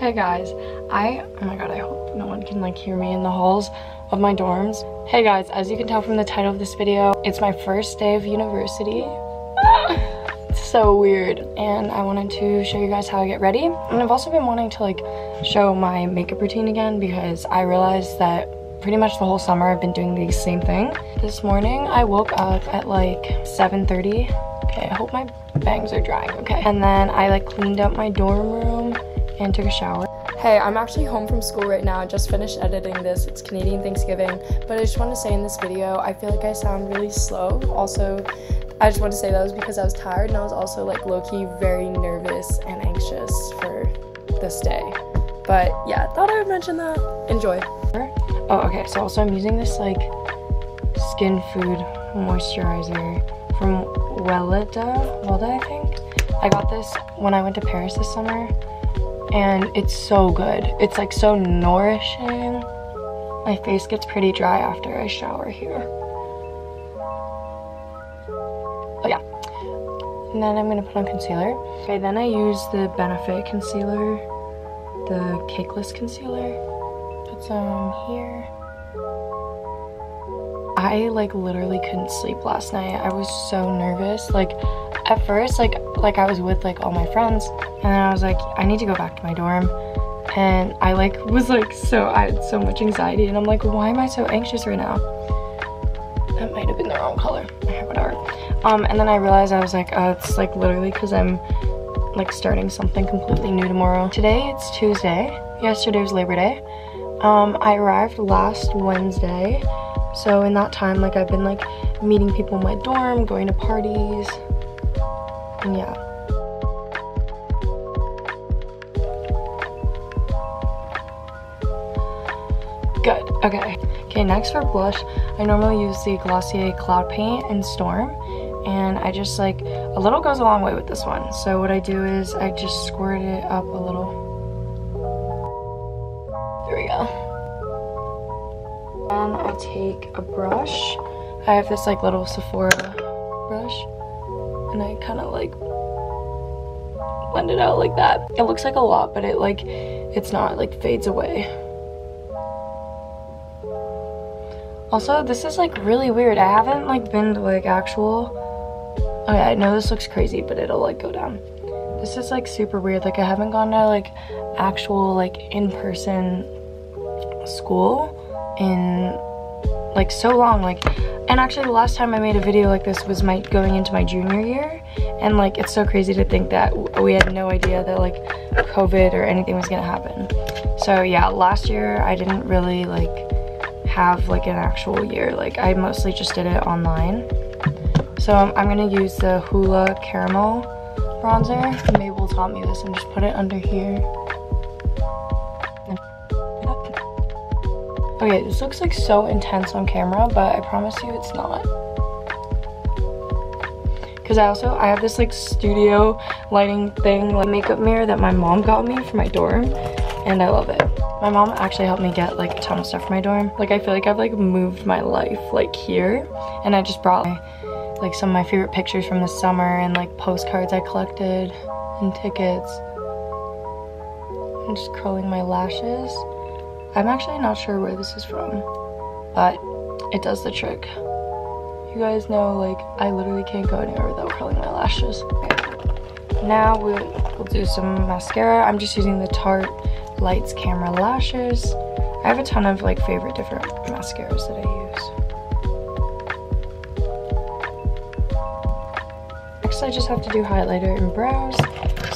Hey guys, I, oh my god, I hope no one can like hear me in the halls of my dorms. Hey guys, as you can tell from the title of this video, it's my first day of university. it's so weird. And I wanted to show you guys how I get ready. And I've also been wanting to like show my makeup routine again because I realized that pretty much the whole summer I've been doing the same thing. This morning I woke up at like 7.30. Okay, I hope my bangs are drying, okay. And then I like cleaned up my dorm room and took a shower. Hey, I'm actually home from school right now. I just finished editing this. It's Canadian Thanksgiving. But I just want to say in this video, I feel like I sound really slow. Also, I just want to say that was because I was tired and I was also like low-key very nervous and anxious for this day. But yeah, thought I would mention that. Enjoy. Oh, okay. So also I'm using this like skin food moisturizer from Weleda, Weleda I think. I got this when I went to Paris this summer and it's so good. It's like so nourishing. My face gets pretty dry after I shower here. Oh yeah. And then I'm gonna put on concealer. Okay, then I use the Benefit concealer, the Cakeless concealer. Put some here. I like literally couldn't sleep last night. I was so nervous. Like at first, like like I was with like all my friends, and then I was like, I need to go back to my dorm. And I like was like so I had so much anxiety, and I'm like, why am I so anxious right now? That might have been the wrong color. Whatever. Um, and then I realized I was like, oh, it's like literally because I'm like starting something completely new tomorrow. Today it's Tuesday. Yesterday was Labor Day. Um, I arrived last Wednesday so in that time, like I've been like meeting people in my dorm, going to parties, and yeah. Good, okay. Okay, next for blush, I normally use the Glossier Cloud Paint in Storm, and I just like, a little goes a long way with this one. So what I do is I just squirt it up a little. Take a brush. I have this like little Sephora brush and I kind of like blend it out like that. It looks like a lot, but it like, it's not, like fades away. Also, this is like really weird. I haven't like been to like actual, oh, okay, I know this looks crazy, but it'll like go down. This is like super weird. Like I haven't gone to like actual like in-person school in like so long like and actually the last time I made a video like this was my going into my junior year and like it's so crazy to think that we had no idea that like COVID or anything was gonna happen. So yeah last year I didn't really like have like an actual year like I mostly just did it online. So I'm, I'm gonna use the Hoola Caramel bronzer. Mabel taught me this and just put it under here Okay, this looks like so intense on camera, but I promise you it's not. Because I also, I have this like studio lighting thing, like makeup mirror that my mom got me for my dorm, and I love it. My mom actually helped me get like a ton of stuff for my dorm. Like I feel like I've like moved my life like here, and I just brought like some of my favorite pictures from the summer and like postcards I collected and tickets. I'm just curling my lashes. I'm actually not sure where this is from, but it does the trick. You guys know, like, I literally can't go anywhere without curling my lashes. Okay. Now we'll, we'll do some mascara. I'm just using the Tarte Lights Camera Lashes. I have a ton of, like, favorite different mascaras that I use. Next, I just have to do highlighter and brows.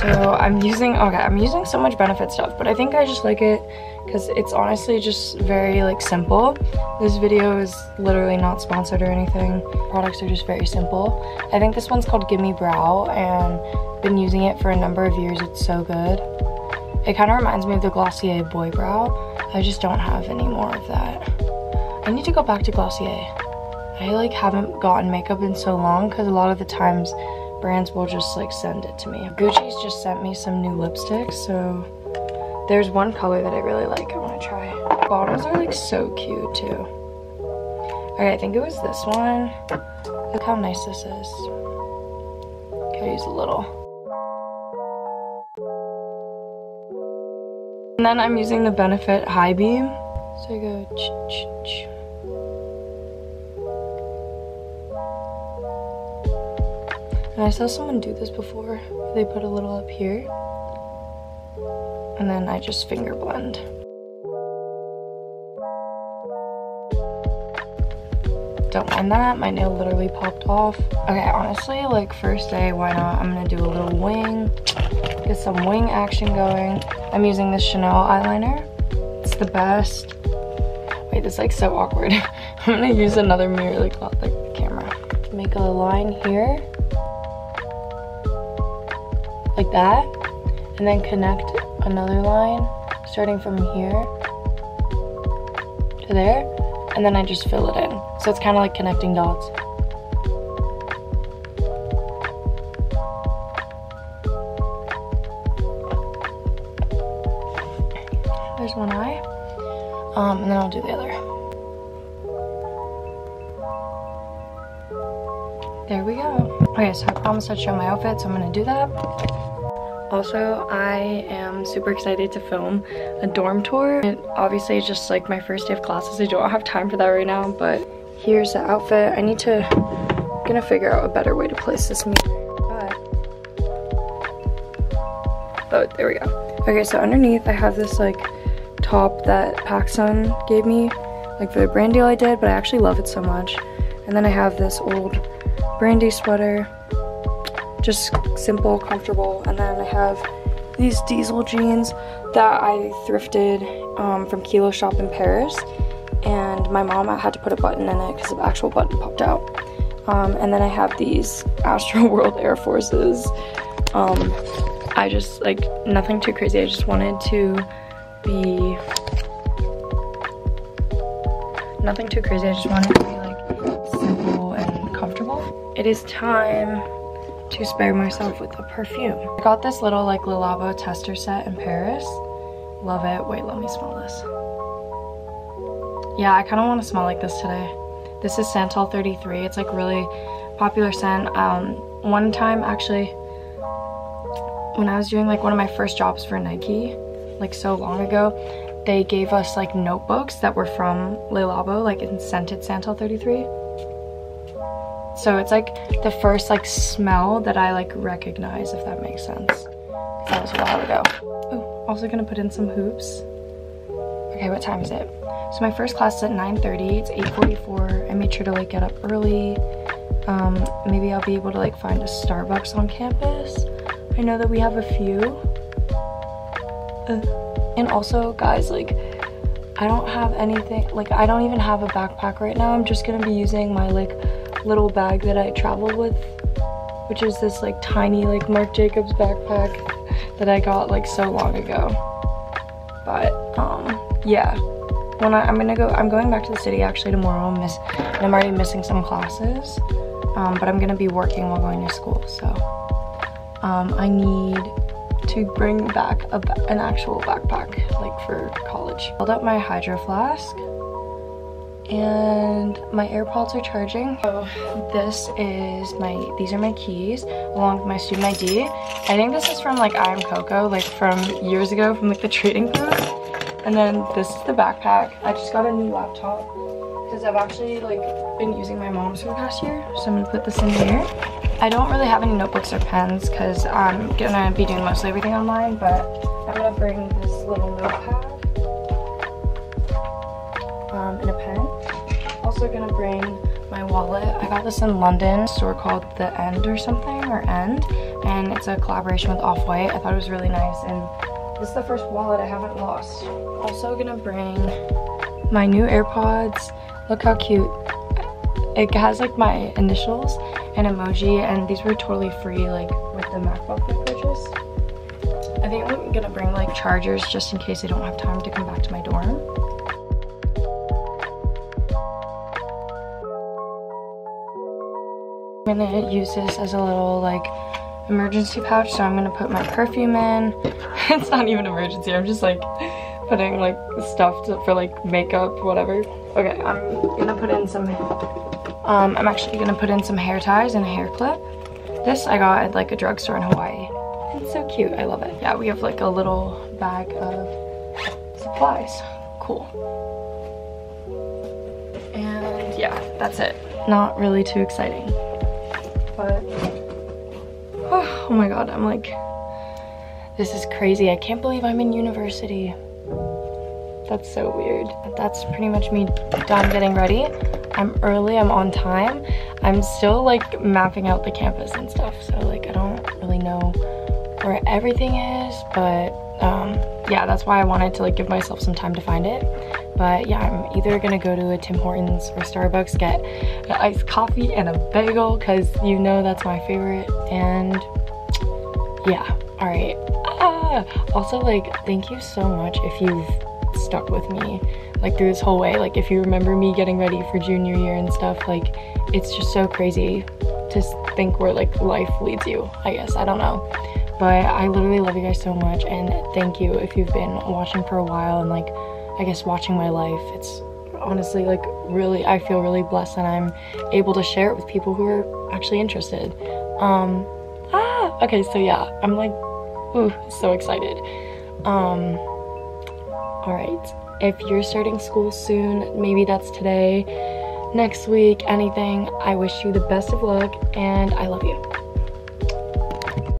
So I'm using, okay, I'm using so much Benefit stuff, but I think I just like it because it's honestly just very like simple. This video is literally not sponsored or anything. Products are just very simple. I think this one's called Gimme Brow and been using it for a number of years. It's so good. It kind of reminds me of the Glossier Boy Brow. I just don't have any more of that. I need to go back to Glossier. I like haven't gotten makeup in so long because a lot of the times brands will just like send it to me. Gucci's just sent me some new lipsticks so there's one color that I really like. I want to try. Bottles are like so cute too. Okay, I think it was this one. Look how nice this is. Okay, use a little. And then I'm using the Benefit High Beam. So I go ch ch ch. And I saw someone do this before. They put a little up here. And then I just finger blend. Don't mind that, my nail literally popped off. Okay, honestly, like first day, why not? I'm gonna do a little wing, get some wing action going. I'm using this Chanel eyeliner. It's the best. Wait, this is like so awkward. I'm gonna use another mirror like like the camera. Make a line here. Like that. And then connect another line starting from here to there. And then I just fill it in. So it's kind of like connecting dots. There's one eye. Um, and then I'll do the other. There we go. Okay, so I promised I'd show my outfit, so I'm gonna do that. Also, I am super excited to film a dorm tour. Obviously, it's just like my first day of classes. I don't have time for that right now, but here's the outfit. I need to, I'm gonna figure out a better way to place this mirror. But, oh, there we go. Okay, so underneath I have this like top that PacSun gave me, like for the brand deal I did, but I actually love it so much. And then I have this old Brandy sweater, just simple, comfortable. And then I have these Diesel jeans that I thrifted um, from Kilo Shop in Paris. And my mom had to put a button in it because the actual button popped out. Um, and then I have these Astroworld Air Forces. Um, I just, like, nothing too crazy. I just wanted to be nothing too crazy. I just wanted It is time to spare myself with a perfume. I got this little like Le Labo tester set in Paris. Love it. Wait, let me smell this. Yeah, I kind of want to smell like this today. This is Santal 33. It's like really popular scent. Um, one time actually, when I was doing like one of my first jobs for Nike, like so long ago, they gave us like notebooks that were from Le Labo, like in scented Santal 33. So it's like the first like smell that I like recognize, if that makes sense. That was a while ago. Oh, also gonna put in some hoops. Okay, what time is it? So my first class is at 9.30, it's 8.44. I made sure to like get up early. Um, maybe I'll be able to like find a Starbucks on campus. I know that we have a few. Uh, and also, guys, like, I don't have anything, like, I don't even have a backpack right now. I'm just gonna be using my, like, little bag that I travel with, which is this, like, tiny, like, Marc Jacobs backpack that I got, like, so long ago. But, um, yeah. When I, I'm gonna go, I'm going back to the city actually tomorrow, I'm miss, and I'm already missing some classes. Um, but I'm gonna be working while going to school, so. Um, I need to bring back a, an actual backpack, like for college. Filled up my hydro flask and my AirPods are charging. So this is my, these are my keys along with my student ID. I think this is from like I Am Coco, like from years ago from like the trading post. And then this is the backpack. I just got a new laptop because I've actually like been using my mom's for the past year. So I'm gonna put this in here. I don't really have any notebooks or pens because I'm gonna be doing mostly everything online, but I'm gonna bring this little notepad Also gonna bring my wallet. I got this in London, store called The End or something, or End, and it's a collaboration with Off-White. I thought it was really nice, and this is the first wallet I haven't lost. Also gonna bring my new AirPods. Look how cute. It has like my initials and emoji, and these were totally free like with the MacBook I purchased. I think I'm gonna bring like chargers just in case I don't have time to come back to my dorm. I'm gonna use this as a little like emergency pouch so I'm gonna put my perfume in it's not even emergency I'm just like putting like stuff to, for like makeup whatever okay I'm gonna put in some um, I'm actually gonna put in some hair ties and a hair clip this I got at like a drugstore in Hawaii it's so cute I love it yeah we have like a little bag of supplies. Cool. And yeah, that's it. Not really too exciting. But, oh, oh my god, I'm like, this is crazy. I can't believe I'm in university. That's so weird. That's pretty much me done getting ready. I'm early, I'm on time. I'm still like mapping out the campus and stuff. So like, I don't really know where everything is, but um, yeah, that's why I wanted to like give myself some time to find it. But yeah, I'm either gonna go to a Tim Hortons or Starbucks, get an iced coffee and a bagel, cause you know that's my favorite. And yeah, all right. Ah! Also, like, thank you so much if you've stuck with me like through this whole way. Like if you remember me getting ready for junior year and stuff, like it's just so crazy to think where like life leads you, I guess. I don't know. But I literally love you guys so much and thank you if you've been watching for a while and like I guess watching my life. It's honestly like really I feel really blessed that I'm able to share it with people who are actually interested. Um ah okay so yeah, I'm like ooh so excited. Um all right. If you're starting school soon, maybe that's today, next week, anything, I wish you the best of luck and I love you.